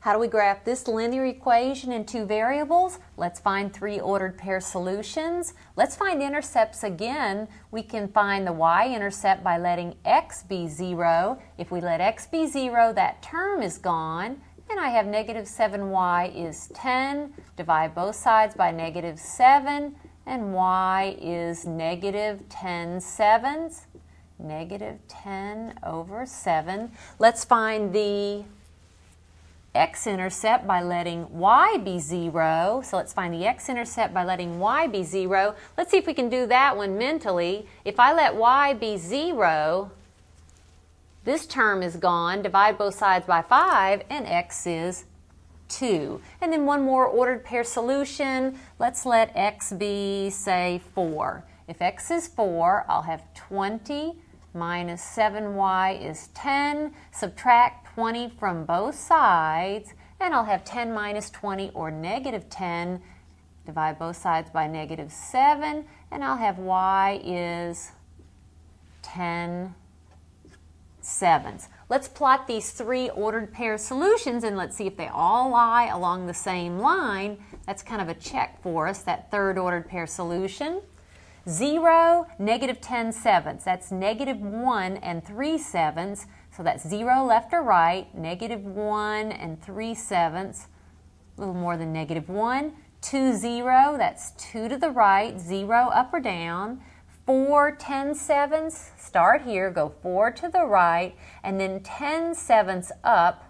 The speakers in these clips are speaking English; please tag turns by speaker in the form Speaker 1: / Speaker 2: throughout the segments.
Speaker 1: How do we graph this linear equation in two variables? Let's find three ordered pair solutions. Let's find intercepts again. We can find the y-intercept by letting x be 0. If we let x be 0, that term is gone. And I have negative 7y is 10. Divide both sides by negative 7. And y is negative 10 sevenths. Negative 10 over 7. Let's find the x-intercept by letting y be 0. So let's find the x-intercept by letting y be 0. Let's see if we can do that one mentally. If I let y be 0, this term is gone. Divide both sides by 5, and x is 2. And then one more ordered pair solution. Let's let x be, say, 4. If x is 4, I'll have 20 minus 7y is 10. Subtract 20 from both sides, and I'll have 10 minus 20 or negative 10. Divide both sides by negative 7, and I'll have y is 10 sevenths. Let's plot these three ordered pair solutions and let's see if they all lie along the same line. That's kind of a check for us, that third ordered pair solution. 0, negative 10 sevenths. That's negative 1 and 3 sevenths. So that's 0 left or right, negative 1 and 3 sevenths, a little more than negative 1. 2, 0, that's 2 to the right, 0 up or down. 4 10 sevenths, start here, go 4 to the right, and then 10 sevenths up,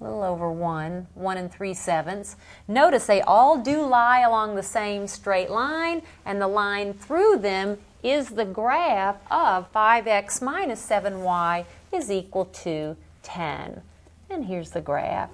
Speaker 1: a little over 1, 1 and 3 sevenths. Notice they all do lie along the same straight line, and the line through them is the graph of 5x minus 7y is equal to 10. And here's the graph.